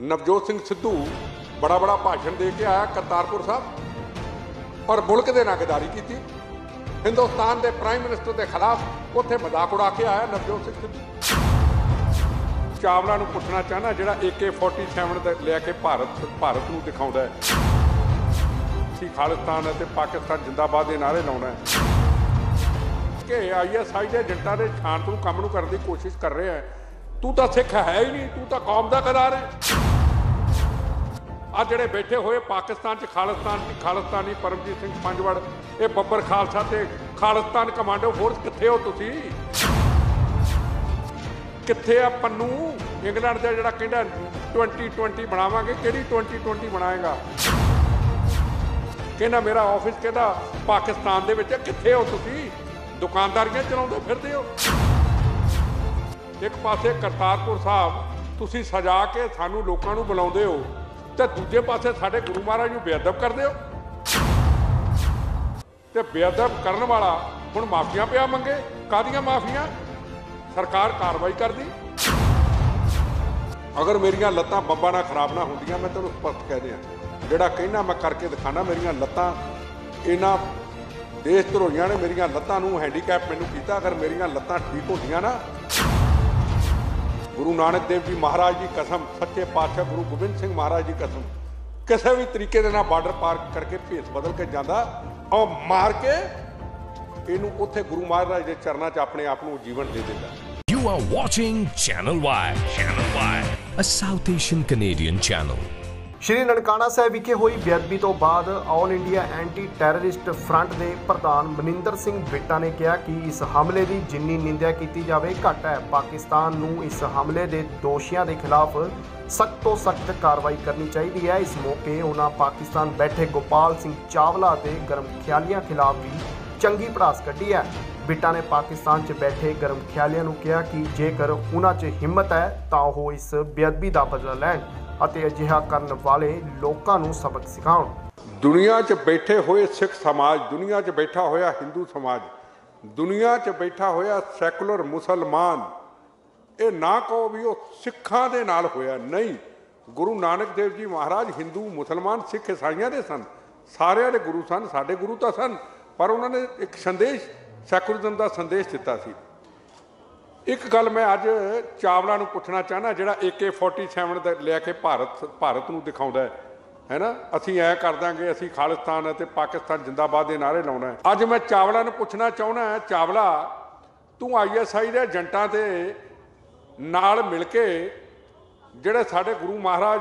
ਨਵਜੋਤ ਸਿੰਘ ਸਿੱਧੂ ਬੜਾ ਬੜਾ ਭਾਸ਼ਣ ਦੇ ਕੇ ਆਇਆ ਕਰਤਾਰਪੁਰ ਸਾਹਿਬ। ਔਰ ਮੁਲਕ ਦੇ ਨਾਲ ਕੀਤੀ। ਹਿੰਦੁਸਤਾਨ ਦੇ ਪ੍ਰਾਈਮ ਮਿਨਿਸਟਰ ਦੇ ਖਿਲਾਫ ਉੱਥੇ ਮਜ਼ਾਕ ਉਡਾ ਕੇ ਆਇਆ ਨਵਜੋਤ ਸਿੰਘ ਸਿੱਧੂ। ਚਾਵਲਾ ਨੂੰ ਪੁੱਛਣਾ ਚਾਹਨਾ ਜਿਹੜਾ AK47 ਦਾ ਲੈ ਕੇ ਭਾਰਤ ਭਾਰਤ ਨੂੰ ਦਿਖਾਉਂਦਾ ਹੈ। ਕਿ ਖਾਲਿਸਤਾਨ ਅਤੇ ਪਾਕਿਸਤਾਨ ਜਿੰਦਾਬਾਦ ਦੇ ਨਾਰੇ ਲਾਉਣਾ ਹੈ। ਕਿ ਆਈਐਸਆਈ ਦੇ ਏਜੰਟਾਂ ਦੇ ਸ਼ਾਂਤ ਨੂੰ ਕੰਮ ਨੂੰ ਕਰਨ ਦੀ ਕੋਸ਼ਿਸ਼ ਕਰ ਰਿਹਾ ਹੈ। ਤੂੰ ਤਾਂ ਸਿੱਖ ਹੈ ਹੀ ਨਹੀਂ, ਤੂੰ ਤਾਂ ਕੌਮ ਦਾ ਗਦਾਰ ਹੈ। ਆ ਜਿਹੜੇ ਬੈਠੇ ਹੋਏ ਪਾਕਿਸਤਾਨ ਚ ਖਾਲਿਸਤਾਨ ਚ ਖਾਲਿਸਤਾਨੀ ਪਰਮਜੀਤ ਸਿੰਘ ਪੰਜਵੜ, ਇਹ ਬੱਬਰ ਖਾਲਸਾ ਤੇ ਖਾਲਿਸਤਾਨ ਕਮਾਂਡੋ ਫੋਰਸ ਕਿੱਥੇ ਹੋ ਤੁਸੀਂ? ਕਿੱਥੇ ਆ ਪੰਨੂ? ਇੰਗਲੈਂਡ ਦਾ ਜਿਹੜਾ ਕਹਿੰਦਾ 2020 ਬਣਾਵਾਂਗੇ, ਕਿਹੜੀ 2020 ਬਣਾਏਗਾ? ਕਹਿੰਦਾ ਮੇਰਾ ਆਫਿਸ ਕਹਿੰਦਾ ਪਾਕਿਸਤਾਨ ਦੇ ਵਿੱਚ, ਕਿੱਥੇ ਹੋ ਤੁਸੀਂ? ਦੁਕਾਨਦਾਰੀਆਂ ਚਲਾਉਂਦੇ ਫਿਰਦੇ ਹੋ। ਇੱਕ ਪਾਸੇ ਕਰਤਾਰਪੁਰ ਸਾਹਿਬ, ਤੁਸੀਂ ਸਜਾ ਕੇ ਸਾਨੂੰ ਲੋਕਾਂ ਨੂੰ ਬੁਲਾਉਂਦੇ ਹੋ, ਤੇ ਦੂਜੇ ਪਾਸੇ ਸਾਡੇ ਗੁਰੂ ਮਹਾਰਾਜ ਨੂੰ ਬੇਅਦਬ ਕਰਦੇ ਹੋ? ਤੇ ਬੇਅਦਬ ਕਰਨ ਵਾਲਾ ਹੁਣ ਮਾਫੀਆਂ ਪਿਆ ਮੰਗੇ ਕਾਦੀਆਂ ਮਾਫੀਆਂ? ਸਰਕਾਰ ਕਾਰਵਾਈ ਕਰਦੀ? ਅਗਰ ਮੇਰੀਆਂ ਲੱਤਾਂ ਬੰਬਾਂ ਨਾਲ ਖਰਾਬ ਨਾ ਹੁੰਦੀਆਂ, ਮੈਂ ਤੈਨੂੰ ਸਪਸ਼ਟ ਕਹਿ ਦਿਆਂ ਜਿਹੜਾ ਕਹਿਣਾ ਮੈਂ ਕਰਕੇ ਦਿਖਾਣਾ ਮੇਰੀਆਂ ਲੱਤਾਂ, ਇਹਨਾਂ ਦੇਸ਼ ਧਰੋਈਆਂ ਨੇ ਮੇਰੀਆਂ ਲੱਤਾਂ ਨੂੰ ਹੈਂਡੀਕੈਪ ਮੈਨੂੰ ਕੀਤਾ, ਅਗਰ ਮੇਰੀਆਂ ਲੱਤਾਂ ਠੀਕ ਹੁੰਦੀਆਂ ਨਾ ਗੁਰੂ ਨਾਨਕ ਦੇਵ ਜੀ ਮਹਾਰਾਜ ਦੀ ਕਸਮ ਸੱਚੇ ਪਾਤਸ਼ਾਹ ਗੁਰੂ ਗੋਬਿੰਦ ਸਿੰਘ ਮਹਾਰਾਜ ਦੀ ਕਸਮ ਕਿਸੇ ਵੀ ਤਰੀਕੇ ਦੇ ਨਾਲ ਬਾਰਡਰ ਪਾਰ ਕਰਕੇ ਭੇਸ ਬਦਲ ਕੇ ਜਾਂਦਾ ਔਰ ਮਾਰ ਕੇ ਇਹਨੂੰ ਉੱਥੇ ਗੁਰੂ ਮਹਾਰਾਜ ਦੇ ਚਰਨਾਂ 'ਚ ਆਪਣੇ ਆਪ ਨੂੰ ਜੀਵਨ ਦੇ ਦਿੰਦਾ You are watching Channel Y. Channel Y, a South Asian Canadian channel. ਸ਼੍ਰੀ ਨਨਕਾਣਾ ਸਾਹਿਬ ਵਿਖੇ ਹੋਈ ਬੇਅਦਬੀ ਤੋਂ ਬਾਅਦ all India anti terrorist front ਦੇ ਪ੍ਰਧਾਨ ਮਨਿੰਦਰ ਸਿੰਘ ਬਿੱਟਾ ਨੇ ਕਿਹਾ ਕਿ ਇਸ ਹਮਲੇ ਦੀ ਜਿੰਨੀ ਨਿੰਦਿਆ ਕੀਤੀ ਜਾਵੇ, ਘੱਟ ਹੈ। ਪਾਕਿਸਤਾਨ ਨੂੰ ਇਸ ਹਮਲੇ ਦੇ ਦੋਸ਼ੀਆਂ ਦੇ ਖਿਲਾਫ ਸਖਤ ਤੋਂ ਸਖਤ ਕਾਰਵਾਈ ਕਰਨੀ ਚਾਹੀਦੀ ਹੈ। ਇਸ ਮੌਕੇ ਉਹਨਾਂ ਪਾਕਿਸਤਾਨ ਬੈਠੇ ਗੋਪਾਲ ਸਿੰਘ ਚਾਵਲਾ ਅਤੇ ਗਰਮ ਖਿਆਲੀਆਂ ਖਿਲਾਫ ਵੀ ਚੰਗੀ ਪੜਾਸ ਕੱਢੀ ਹੈ। ਬਿੱਟਾ ਨੇ ਪਾਕਿਸਤਾਨ 'ਚ ਬੈਠੇ ਗਰਮ ਖਿਆਲੀਆਂ ਨੂੰ ਕਿਹਾ ਕਿ ਜੇਕਰ ਉਹਨਾਂ 'ਚ ਹਿੰਮਤ ਹੈ, ਤਾਂ ਉਹ ਇਸ ਬੇਅਦਬੀ ਦਾ ਬਦਲਾ ਲੈਣ। ਅਤੇ ਅਜਿਹਾ ਕਰਨ ਵਾਲੇ ਲੋਕਾਂ ਨੂੰ ਸਬਕ ਸਿਖਾਉਣ। ਦੁਨੀਆ 'ਚ ਬੈਠੇ ਹੋਏ ਸਿੱਖ ਸਮਾਜ, ਦੁਨੀਆ 'ਚ ਬੈਠਾ ਹੋਇਆ ਹਿੰਦੂ ਸਮਾਜ, ਦੁਨੀਆ 'ਚ ਬੈਠਾ ਹੋਇਆ ਸੈਕੂਲਰ ਮੁਸਲਮਾਨ, ਇਹ ਨਾ ਕਹੋ ਵੀ ਉਹ ਸਿੱਖਾਂ ਦੇ ਨਾਲ ਹੋਇਆ। ਨਹੀਂ, ਗੁਰੂ ਨਾਨਕ ਦੇਵ ਜੀ ਮਹਾਰਾਜ ਹਿੰਦੂ ਮੁਸਲਮਾਨ ਸਿੱਖ ਇਸਾਈਆਂ ਦੇ ਸਨ। ਸਾਰਿਆਂ ਦੇ ਗੁਰੂ ਸਨ, ਸਾਡੇ ਗੁਰੂ ਤਾਂ ਸਨ, ਪਰ ਉਹਨਾਂ ਨੇ ਇੱਕ ਸੰਦੇਸ਼, ਸੈਕੂਲਰਿਜ਼ਮ ਦਾ ਸੰਦੇਸ਼ ਦਿੱਤਾ ਸੀ। ਇੱਕ ਗੱਲ ਮੈਂ ਅੱਜ ਚਾਵਲਾ ਨੂੰ ਪੁੱਛਣਾ ਚਾਹਨਾ ਜਿਹੜਾ AK47 ਦਾ ਲੈ ਕੇ ਭਾਰਤ ਭਾਰਤ ਨੂੰ ਦਿਖਾਉਂਦਾ ਹੈ ਨਾ? ਅਸੀਂ ਐ ਕਰ ਦਾਂਗੇ, ਅਸੀਂ ਖਾਲਿਸਤਾਨ ਅਤੇ ਪਾਕਿਸਤਾਨ ਜਿੰਦਾਬਾਦ ਦੇ ਨਾਰੇ ਲਾਉਣਾ ਹੈ। ਅੱਜ ਮੈਂ ਚਾਵਲਾ ਨੂੰ ਪੁੱਛਣਾ ਚਾਹੁੰਦਾ ਹਾਂ, ਚਾਵਲਾ, ਤੂੰ ਆਈਐਸਆਈ ਦੇ ਏਜੰਟਾਂ ਦੇ ਨਾਲ ਮਿਲ ਕੇ, ਜਿਹੜੇ ਸਾਡੇ ਗੁਰੂ ਮਹਾਰਾਜ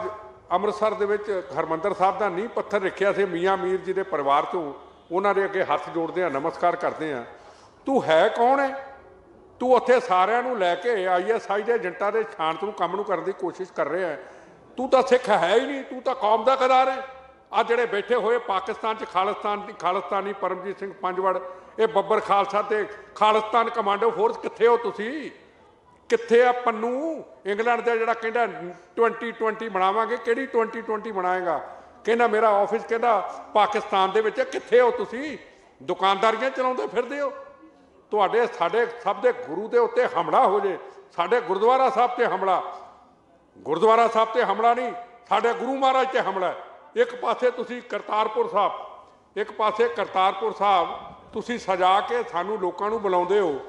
ਅੰਮ੍ਰਿਤਸਰ ਦੇ ਵਿੱਚ ਹਰਮੰਦਰ ਸਾਹਿਬ ਦਾ ਨੀਂਹ ਪੱਥਰ ਰੱਖਿਆ ਸੀ, ਮੀਆਂ ਮੀਰ ਜੀ ਦੇ ਪਰਿਵਾਰ ਤੋਂ, ਉਹਨਾਂ ਦੇ ਅੱਗੇ ਹੱਥ ਜੋੜਦੇ ਆ ਨਮਸਕਾਰ ਕਰਦੇ ਆ ਤੂੰ ਹੈ ਕੌਣ ਹੈ? ਤੂੰ ਉੱਥੇ ਸਾਰਿਆਂ ਨੂੰ ਲੈ ਕੇ ਆਈਐਸਆਈ ਦੇ ਏਜੰਟਾਂ ਦੇ ਸ਼ਾਂਤ ਨੂੰ ਕੰਮ ਨੂੰ ਕਰਨ ਦੀ ਕੋਸ਼ਿਸ਼ ਕਰ ਰਿਹਾ ਹੈ। ਤੂੰ ਤਾਂ ਸਿੱਖ ਹੈ ਹੀ ਨਹੀਂ, ਤੂੰ ਤਾਂ ਕੌਮ ਦਾ ਗਦਾਰ ਹੈ। ਆ ਜਿਹੜੇ ਬੈਠੇ ਹੋਏ ਪਾਕਿਸਤਾਨ 'ਚ ਖਾਲਿਸਤਾਨ ਦੀ, ਖਾਲਿਸਤਾਨੀ ਪਰਮਜੀਤ ਸਿੰਘ ਪੰਜਵੜ, ਇਹ ਬੱਬਰ ਖਾਲਸਾ ਤੇ ਖਾਲਿਸਤਾਨ ਕਮਾਂਡੋ ਫੋਰਸ ਕਿੱਥੇ ਹੋ ਤੁਸੀਂ? ਕਿੱਥੇ ਆ ਪੰਨੂ? ਇੰਗਲੈਂਡ ਦਾ ਜਿਹੜਾ ਕਹਿੰਦਾ 2020 ਬਣਾਵਾਂਗੇ ਕਿਹੜੀ 2020 ਬਣਾਏਗਾ ਕਹਿੰਦਾ ਮੇਰਾ ਆਫਿਸ ਕਹਿੰਦਾ ਪਾਕਿਸਤਾਨ ਦੇ ਵਿੱਚ, ਕਿੱਥੇ ਹੋ ਤੁਸੀਂ? ਦੁਕਾਨਦਾਰੀਆਂ ਚਲਾਉਂਦੇ ਫਿਰਦੇ ਹੋ। ਤੁਹਾਡੇ ਸਾਡੇ ਸਭ ਦੇ ਗੁਰੂ ਦੇ ਉੱਤੇ ਹਮਲਾ ਹੋ ਜੇ, ਸਾਡੇ ਗੁਰਦੁਆਰਾ ਸਾਹਿਬ ਤੇ ਹਮਲਾ। ਗੁਰਦੁਆਰਾ ਸਾਹਿਬ ਤੇ ਹਮਲਾ ਨਹੀਂ, ਸਾਡੇ ਗੁਰੂ ਮਹਾਰਾਜ ਤੇ ਹਮਲਾ ਇੱਕ ਪਾਸੇ ਤੁਸੀਂ ਕਰਤਾਰਪੁਰ ਸਾਹਿਬ, ਇੱਕ ਪਾਸੇ ਕਰਤਾਰਪੁਰ ਸਾਹਿਬ, ਤੁਸੀਂ ਸਜਾ ਕੇ ਸਾਨੂੰ ਲੋਕਾਂ ਨੂੰ ਬੁਲਾਉਂਦੇ ਹੋ,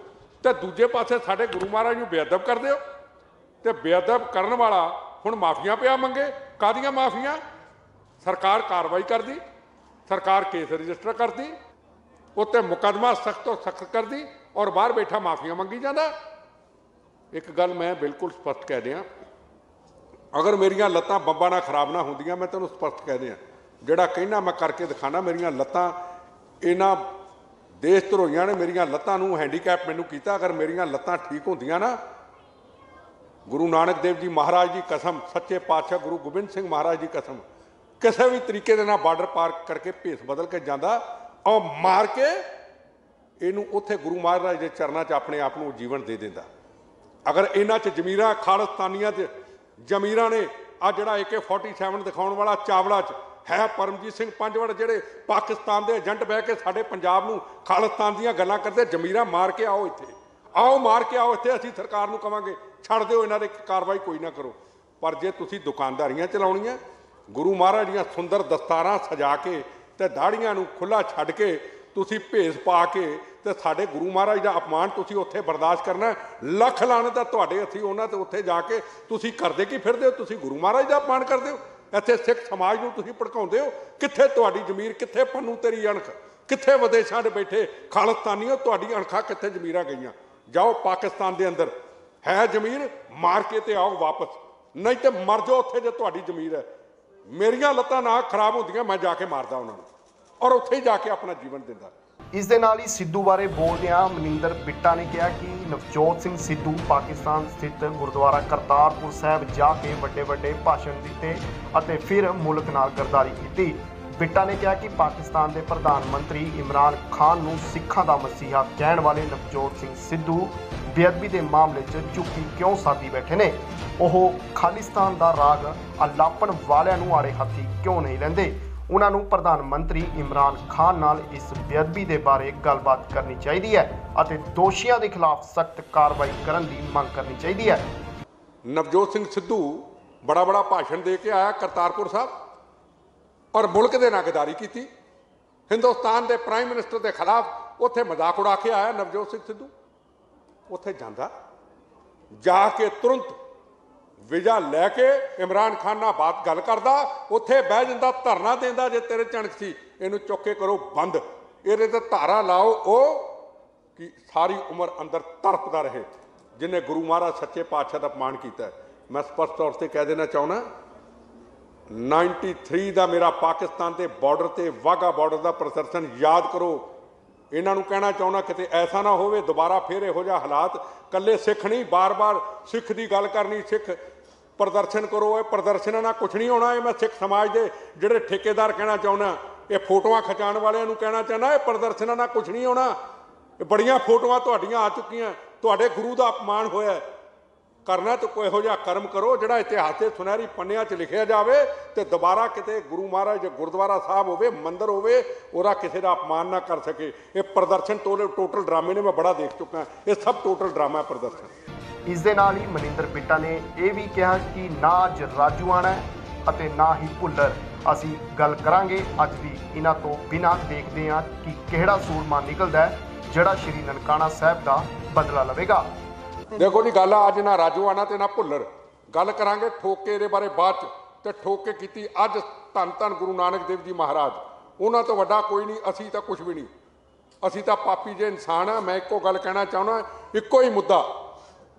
ਤੇ ਦੂਜੇ ਪਾਸੇ ਸਾਡੇ ਗੁਰੂ ਮਹਾਰਾਜ ਨੂੰ ਬੇਅਦਬ ਕਰਦੇ ਹੋ। ਤੇ ਬੇਅਦਬ ਕਰਨ ਵਾਲਾ ਹੁਣ ਮਾਫੀਆਂ ਪਿਆ ਮੰਗੇ ਕਾਦੀਆਂ ਮਾਫੀਆਂ? ਸਰਕਾਰ ਕਾਰਵਾਈ ਕਰਦੀ, ਸਰਕਾਰ ਕੇਸ ਰਜਿਸਟਰ ਕਰਦੀ ਉੱਤੇ ਮੁਕੱਦਮਾ ਸਖਤ ਤੋਂ ਸਖਤ ਕਰਦੀ ਔਰ ਬਾਹਰ ਬੈਠਾ ਮਾਫੀਆਂ ਮੰਗੀ ਜਾਂਦਾ। ਇੱਕ ਗੱਲ ਮੈਂ ਬਿਲਕੁਲ ਸਪਸ਼ਟ ਕਹਿ ਦਿਆਂ। ਅਗਰ ਮੇਰੀਆਂ ਲੱਤਾਂ ਬੰਬਾਂ ਨਾਲ ਖਰਾਬ ਨਾ ਹੁੰਦੀਆਂ, ਮੈਂ ਤੈਨੂੰ ਸਪਸ਼ਟ ਕਹਿ ਦਿਆਂ। ਜਿਹੜਾ ਕਹਿਣਾ ਮੈਂ ਕਰਕੇ ਦਿਖਾਣਾ, ਮੇਰੀਆਂ ਲੱਤਾਂ ਇਹਨਾਂ ਦੇਸ਼ ਧਰੋਈਆਂ ਨੇ, ਮੇਰੀਆਂ ਲੱਤਾਂ ਨੂੰ ਹੈਂਡੀਕੈਪ ਮੈਨੂੰ ਕੀਤਾ। ਅਗਰ ਮੇਰੀਆਂ ਲੱਤਾਂ ਠੀਕ ਹੁੰਦੀਆਂ ਨਾ, ਗੁਰੂ ਨਾਨਕ ਦੇਵ ਜੀ ਮਹਾਰਾਜ ਦੀ ਕਸਮ, ਸੱਚੇ ਪਾਤਸ਼ਾਹ ਗੁਰੂ ਗੋਬਿੰਦ ਸਿੰਘ ਮਹਾਰਾਜ ਦੀ ਕਸਮ, ਕਿਸੇ ਵੀ ਤਰੀਕੇ ਦੇ ਨਾਲ ਬਾਰਡਰ ਪਾਰ ਕਰਕੇ ਭੇਸ ਬਦਲ ਕੇ ਜਾਂਦਾ ਔਰ ਮਾਰ ਕੇ ਇਹਨੂੰ ਉੱਥੇ ਗੁਰੂ ਮਹਾਰਾਜ ਦੇ ਚਰਨਾਂ 'ਚ ਆਪਣੇ ਆਪ ਨੂੰ ਜੀਵਨ ਦੇ ਦਿੰਦਾ। ਅਗਰ ਇਹਨਾਂ 'ਚ ਜ਼ਮੀਰਾਂ, ਖਾਲਿਸਤਾਨੀਆਂ 'ਚ ਜ਼ਮੀਰਾਂ ਨੇ ਆ ਜਿਹੜਾ AK47 ਦਿਖਾਉਣ ਵਾਲਾ ਚਾਵਲਾ 'ਚ, ਹੈ ਪਰਮਜੀਤ ਸਿੰਘ ਪੰਜਵੜ ਜਿਹੜੇ ਪਾਕਿਸਤਾਨ ਦੇ ਏਜੰਟ ਬਹਿ ਕੇ ਸਾਡੇ ਪੰਜਾਬ ਨੂੰ ਖਾਲਿਸਤਾਨ ਦੀਆਂ ਗੱਲਾਂ ਕਰਦੇ, ਜ਼ਮੀਰਾਂ ਮਾਰ ਕੇ ਆਓ ਇੱਥੇ। ਆਓ ਮਾਰ ਕੇ ਆਓ ਇੱਥੇ, ਅਸੀਂ ਸਰਕਾਰ ਨੂੰ ਕਵਾਂਗੇ, ਛੱਡ ਦਿਓ ਇਹਨਾਂ ਦੇ, ਕਾਰਵਾਈ ਕੋਈ ਨਾ ਕਰੋ। ਪਰ ਜੇ ਤੁਸੀਂ ਦੁਕਾਨਦਾਰੀਆਂ ਚਲਾਉਣੀਆਂ, ਗੁਰੂ ਮਹਾਰਾਜ ਦੀਆਂ ਸੁੰਦਰ ਦਸਤਾਰਾਂ ਸਜਾ ਕੇ ਤੇ ਦਾੜੀਆਂ ਨੂੰ ਖੁੱਲਾ ਛੱਡ ਕੇ ਤੁਸੀਂ ਭੇਸ ਪਾ ਕੇ ਤੇ ਸਾਡੇ ਗੁਰੂ ਮਹਾਰਾਜ ਦਾ ਅਪਮਾਨ ਤੁਸੀਂ ਉੱਥੇ ਬਰਦਾਸ਼ਤ ਕਰਨਾ ਲੱਖ ਲਾਣਤ ਹੈ ਤੁਹਾਡੇ ਅਸੀਂ ਉਹਨਾਂ ਤੇ ਉੱਥੇ ਜਾ ਕੇ ਤੁਸੀਂ ਕਰਦੇ ਕੀ ਫਿਰਦੇ ਹੋ? ਤੁਸੀਂ ਗੁਰੂ ਮਹਾਰਾਜ ਦਾ ਅਪਮਾਨ ਕਰਦੇ ਹੋ? ਇੱਥੇ ਸਿੱਖ ਸਮਾਜ ਨੂੰ ਤੁਸੀਂ ਭੜਕਾਉਂਦੇ ਹੋ? ਕਿੱਥੇ ਤੁਹਾਡੀ ਜ਼ਮੀਰ, ਕਿੱਥੇ ਪੰਨੂ ਤੇਰੀ ਅਣਖ? ਕਿੱਥੇ ਵਿਦੇਸ਼ਾਂ 'ਚ ਬੈਠੇ ਖਾਲਿਸਤਾਨੀਓ ਤੁਹਾਡੀ ਅਣਖਾਂ ਕਿੱਥੇ ਜ਼ਮੀਰਾਂ ਗਈਆਂ? ਜਾਓ ਪਾਕਿਸਤਾਨ ਦੇ ਅੰਦਰ। ਹੈ ਜ਼ਮੀਰ, ਮਾਰ ਕੇ ਤੇ ਆਓ ਵਾਪਸ। ਨਹੀਂ ਤੇ ਮਰ ਜਾਓ ਉੱਥੇ ਜੇ ਤੁਹਾਡੀ ਜ਼ਮੀਰ ਹੈ। ਮੇਰੀਆਂ ਲੱਤਾਂ ਨਾ ਖਰਾਬ ਹੁੰਦੀਆਂ, ਮੈਂ ਜਾ ਕੇ ਮਾਰਦਾ ਉਹਨਾਂ ਨੂੰ। ਔਰ ਉੱਥੇ ਹੀ ਜਾ ਕੇ ਆਪਣਾ ਜੀਵਨ ਦਿੰਦਾ। ਇਸ ਦੇ ਨਾਲ ਹੀ ਸਿੱਧੂ ਬਾਰੇ ਬੋਲਦਿਆਂ ਮਨਿੰਦਰ ਬਿੱਟਾ ਨੇ ਕਿਹਾ ਕਿ ਨਵਜੋਤ ਸਿੰਘ ਸਿੱਧੂ ਪਾਕਿਸਤਾਨ ਸਥਿਤ ਗੁਰਦੁਆਰਾ ਕਰਤਾਰਪੁਰ ਸਾਹਿਬ ਜਾ ਕੇ ਵੱਡੇ ਵੱਡੇ ਭਾਸ਼ਣ ਦਿੱਤੇ ਅਤੇ ਫਿਰ ਮੁਲਕ ਨਾਲ ਗਰਦਾਰੀ ਕੀਤੀ। ਬਿੱਟਾ ਨੇ ਕਿਹਾ ਕਿ ਪਾਕਿਸਤਾਨ ਦੇ ਪ੍ਰਧਾਨ ਮੰਤਰੀ ਇਮਰਾਨ ਖਾਨ ਨੂੰ ਸਿੱਖਾਂ ਦਾ ਮਸੀਹਾ ਕਹਿਣ ਵਾਲੇ ਨਵਜੋਤ ਸਿੰਘ ਸਿੱਧੂ ਬੇਅਦਬੀ ਦੇ ਮਾਮਲੇ 'ਚ ਚੁੱਪੀ ਕਿਉਂ ਸਾਦੀ ਬੈਠੇ ਨੇ? ਉਹ ਖਾਲਿਸਤਾਨ ਦਾ ਰਾਗ ਅਲਾਪਣ ਵਾਲਿਆਂ ਨੂੰ ਆੜੇ ਹੱਥੀ ਕਿਉਂ ਨਹੀਂ ਲੈਂਦੇ? ਉਹਨਾਂ ਨੂੰ ਪ੍ਰਧਾਨ ਮੰਤਰੀ ਇਮਰਾਨ ਖਾਨ ਨਾਲ ਇਸ ਬੇਅਦਬੀ ਦੇ ਬਾਰੇ ਗੱਲਬਾਤ ਕਰਨੀ ਚਾਹੀਦੀ ਹੈ ਅਤੇ ਦੋਸ਼ੀਆਂ ਦੇ ਖਿਲਾਫ ਸਖਤ ਕਾਰਵਾਈ ਕਰਨ ਦੀ ਮੰਗ ਕਰਨੀ ਚਾਹੀਦੀ ਹੈ। ਨਵਜੋਤ ਸਿੰਘ ਸਿੱਧੂ ਬੜਾ ਬੜਾ ਭਾਸ਼ਣ ਦੇ ਕੇ ਆਇਆ ਕਰਤਾਰਪੁਰ ਸਾਹਿਬ। ਔਰ ਮੁਲਕ ਦੇ ਨਾਲ ਗਦਾਰੀ ਕੀਤੀ। ਹਿੰਦੁਸਤਾਨ ਦੇ ਪ੍ਰਾਈਮ ਮਿਨਿਸਟਰ ਦੇ ਖਿਲਾਫ ਉੱਥੇ ਮਜ਼ਾਕ ਉਡਾ ਕੇ ਆਇਆ ਨਵਜੋਤ ਸਿੰਘ ਸਿੱਧੂ। ਉੱਥੇ ਜਾਂਦਾ, ਜਾ ਕੇ ਤੁਰੰਤ ਵੀਜ਼ਾ ਲੈ ਕੇ ਇਮਰਾਨ ਖਾਨ ਨਾਲ ਬਾਤ ਗੱਲ ਕਰਦਾ, ਉੱਥੇ ਬਹਿ ਜਾਂਦਾ, ਧਰਨਾ ਦਿੰਦਾ ਜੇ ਤੇਰੇ ਚਣਕ ਸੀ, ਇਹਨੂੰ ਚੁੱਕ ਕੇ ਕਰੋ ਬੰਦ। ਇਹਦੇ ਤੇ ਧਾਰਾ ਲਾਓ ਉਹ ਕਿ ਸਾਰੀ ਉਮਰ ਅੰਦਰ ਤੜਪਦਾ ਰਹੇ। ਜਿਨੇ ਗੁਰੂ ਮਹਾਰਾਜ ਸੱਚੇ ਪਾਤਸ਼ਾਹ ਦਾ ਅਪਮਾਨ ਕੀਤਾ ਮੈਂ ਸਪਸ਼ਟ ਤੌਰ ਤੇ ਕਹਿ ਦੇਣਾ ਚਾਹੁੰਦਾ 93 ਦਾ ਮੇਰਾ ਪਾਕਿਸਤਾਨ ਦੇ ਬਾਰਡਰ ਤੇ ਵਾਗਾ ਬਾਰਡਰ ਦਾ ਪ੍ਰਦਰਸ਼ਨ, ਯਾਦ ਕਰੋ, ਇਹਨਾਂ ਨੂੰ ਕਹਿਣਾ ਚਾਹੁੰਦਾ ਕਿਤੇ ਐਸਾ ਨਾ ਹੋਵੇ, ਦੁਬਾਰਾ ਫੇਰ ਇਹੋ ਜਿਹਾ ਹਾਲਾਤ ਕੱਲੇ ਸਿੱਖ ਨਹੀਂ, ਬਾਰ-ਬਾਰ ਸਿੱਖ ਦੀ ਗੱਲ ਕਰਨੀ, ਸਿੱਖ ਪ੍ਰਦਰਸ਼ਨ ਕਰੋ, ਇਹ ਪ੍ਰਦਰਸ਼ਨਾਂ ਨਾਲ ਕੁਝ ਨਹੀਂ ਹੋਣਾ, ਇਹ ਮੈਂ ਸਿੱਖ ਸਮਾਜ ਦੇ ਜਿਹੜੇ ਠੇਕੇਦਾਰ ਕਹਿਣਾ ਚਾਹੁੰਦਾ, ਇਹ ਫੋਟੋਆਂ ਖਿਚਾਉਣ ਵਾਲਿਆਂ ਨੂੰ ਕਹਿਣਾ ਚਾਹੁੰਦਾ, ਇਹ ਪ੍ਰਦਰਸ਼ਨਾਂ ਨਾਲ ਕੁਝ ਨਹੀਂ ਹੋਣਾ, ਇਹ ਬੜੀਆਂ ਫੋਟੋਆਂ ਤੁਹਾਡੀਆਂ ਆ ਚੁੱਕੀਆਂ, ਤੁਹਾਡੇ ਗੁਰੂ ਦਾ ਅਪਮਾਨ ਹੋਇਆ ਕਰਨਾ ਤਾਂ ਕੋਈ ਇਹੋ ਜਿਹਾ ਕਰਮ ਕਰੋ ਜਿਹੜਾ ਇਤਿਹਾਸ ਦੇ ਸੁਨਹਿਰੀ ਪੰਨਿਆਂ 'ਚ ਲਿਖਿਆ ਜਾਵੇ ਤੇ ਦੁਬਾਰਾ ਕਿਤੇ ਗੁਰੂ ਮਹਾਰਾਜ ਦੇ ਗੁਰਦੁਆਰਾ ਸਾਹਿਬ ਹੋਵੇ, ਮੰਦਰ ਹੋਵੇ, ਉਹਦਾ ਕਿਸੇ ਦਾ ਅਪਮਾਨ ਨਾ ਕਰ ਸਕੇ। ਇਹ ਪ੍ਰਦਰਸ਼ਨ ਟੋਟਲ ਟੋਟਲ ਡਰਾਮੇ ਨੇ, ਮੈਂ ਬੜਾ ਦੇਖ ਚੁੱਕਾ ਇਹ ਸਭ ਟੋਟਲ ਡਰਾਮਾ ਹੈ, ਪ੍ਰਦਰਸ਼ਨ। ਇਸ ਦੇ ਨਾਲ ਹੀ ਮਨਿੰਦਰ ਬਿੱਟਾ ਨੇ ਇਹ ਵੀ ਕਿਹਾ ਕਿ ਨਾ ਅੱਜ ਰਾਜੂ ਆਣਾ ਅਤੇ ਨਾ ਹੀ ਭੁੱਲਰ। ਅਸੀਂ ਗੱਲ ਕਰਾਂਗੇ ਅੱਜ ਦੀ ਇਹਨਾਂ ਤੋਂ ਬਿਨਾਂ। ਦੇਖਦੇ ਹਾਂ ਕਿ ਕਿਹੜਾ ਸੂਰਮਾ ਨਿਕਲਦਾ ਜਿਹੜਾ ਸ਼੍ਰੀ ਨਨਕਾਣਾ ਸਾਹਿਬ ਦਾ ਬਦਲਾ ਲਵੇਗਾ। ਦੇਖੋ ਜੀ, ਗੱਲ ਆ, ਅੱਜ ਨਾ ਰਾਜੂ ਆਣਾ ਤੇ ਨਾ ਭੁੱਲਰ। ਗੱਲ ਕਰਾਂਗੇ ਠੋਕੇ ਦੇ ਬਾਰੇ ਬਾਅਦ ਚ ਤੇ ਠੋਕੇ ਕੀਤੀ ਅੱਜ ਧੰਨ ਧੰਨ ਗੁਰੂ ਨਾਨਕ ਦੇਵ ਜੀ ਮਹਾਰਾਜ। ਉਹਨਾਂ ਤੋਂ ਵੱਡਾ ਕੋਈ ਨਹੀਂ, ਅਸੀਂ ਤਾਂ ਕੁਝ ਵੀ ਨਹੀਂ। ਅਸੀਂ ਤਾਂ ਪਾਪੀ ਜੇ ਇਨਸਾਨ ਆ, ਮੈਂ ਇੱਕੋ ਗੱਲ ਕਹਿਣਾ ਚਾਹੁੰਦਾ, ਇੱਕੋ ਹੀ ਮੁੱਦਾ।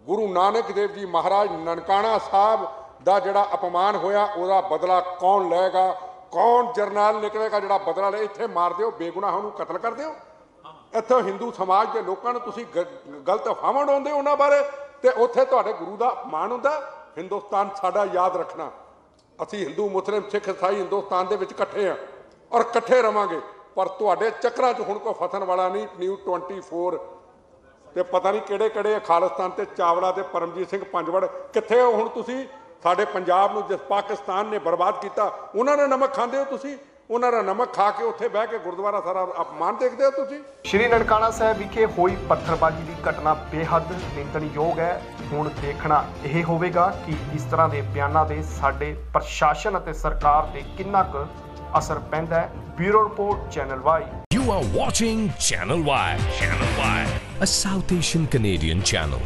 ਗੁਰੂ ਨਾਨਕ ਦੇਵ ਜੀ ਮਹਾਰਾਜ ਨਨਕਾਣਾ ਸਾਹਿਬ ਦਾ ਜਿਹੜਾ ਅਪਮਾਨ ਹੋਇਆ, ਉਹਦਾ ਬਦਲਾ ਕੌਣ ਲਏਗਾ? ਕੌਣ ਜਰਨੈਲ ਨਿਕਲੇਗਾ ਜਿਹੜਾ ਬਦਲਾ ਲੈ? ਇੱਥੇ ਮਾਰ ਦਿਓ, ਬੇਗੁਨਾਹਾਂ ਨੂੰ ਕਤਲ ਕਰ ਦਿਓ। ਇੱਥੋਂ ਹਿੰਦੂ ਸਮਾਜ ਦੇ ਲੋਕਾਂ ਨੂੰ ਤੁਸੀਂ ਗ- ਗਲਤ ਫਾਹਾਂ ਉਡਾਉਂਦੇ ਹੋ ਉਹਨਾਂ ਬਾਰੇ, ਤੇ ਉੱਥੇ ਤੁਹਾਡੇ ਗੁਰੂ ਦਾ ਅਪਮਾਨ ਹੁੰਦਾ, ਹਿੰਦੁਸਤਾਨ ਸਾਡਾ ਯਾਦ ਰੱਖਣਾ। ਅਸੀਂ ਹਿੰਦੂ, ਮੁਸਲਿਮ, ਸਿੱਖ, ਇਸਾਈ ਹਿੰਦੁਸਤਾਨ ਦੇ ਵਿੱਚ ਇਕੱਠੇ ਆ ਔਰ ਇਕੱਠੇ ਰਵਾਂਗੇ। ਪਰ ਤੁਹਾਡੇ ਚੱਕਰਾਂ 'ਚ ਹੁਣ ਕੋਈ ਫਸਣ ਵਾਲਾ ਨਹੀਂ ਨਿਊ 24 ਤੇ ਪਤਾ ਨਹੀਂ ਕਿਹੜੇ ਕਿਹੜੇ ਖਾਲਿਸਤਾਨ ਤੇ ਚਾਵਲਾ ਤੇ ਪਰਮਜੀਤ ਸਿੰਘ ਪੰਜਵੜ। ਕਿੱਥੇ ਹੋ ਹੁਣ ਤੁਸੀਂ? ਸਾਡੇ ਪੰਜਾਬ ਨੂੰ ਜਿਸ ਪਾਕਿਸਤਾਨ ਨੇ ਬਰਬਾਦ ਕੀਤਾ, ਉਹਨਾਂ ਨੇ ਨਮਕ ਖਾਂਦੇ ਹੋ ਤੁਸੀਂ? ਉਹਨਾਂ ਦਾ ਨਮਕ ਖਾ ਕੇ ਉੱਥੇ ਬਹਿ ਕੇ ਗੁਰਦੁਆਰਾ ਸਾਰਾ ਅਪਮਾਨ ਦੇਖਦੇ ਹੋ ਤੁਸੀਂ ਸ਼੍ਰੀ ਨਨਕਾਣਾ ਸਾਹਿਬ ਵਿਖੇ ਹੋਈ ਪੱਥਰਬਾਜ਼ੀ ਦੀ ਘਟਨਾ ਬੇਹੱਦ ਨਿੰਦਣਯੋਗ ਹੈ ਹੁਣ ਦੇਖਣਾ ਇਹ ਹੋਵੇਗਾ ਕਿ ਇਸ ਤਰ੍ਹਾਂ ਦੇ ਬਿਆਨਾਂ ਦੇ ਸਾਡੇ ਪ੍ਰਸ਼ਾਸਨ ਅਤੇ ਸਰਕਾਰ ਤੇ ਕਿੰਨਾ ਕੁ ਅਸਰ ਪੈਂਦਾ ਹੈ bureau report channel Y You are watching Channel Y. Channel Y. A South Asian Canadian channel.